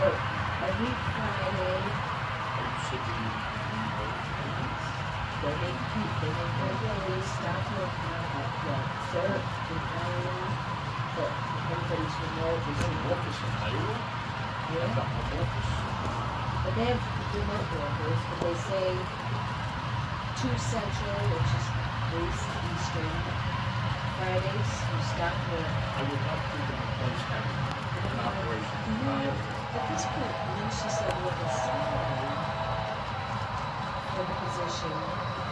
Yeah. Every Friday, You said you need they pe- they their days stop working at the third, the Iowa, but everybody's remote, to is. No office in Iowa? Yeah. But they have remote workers, but they say two central, which is three eastern. Fridays, you stop work. I would not think of a and then she said with the salary for the position,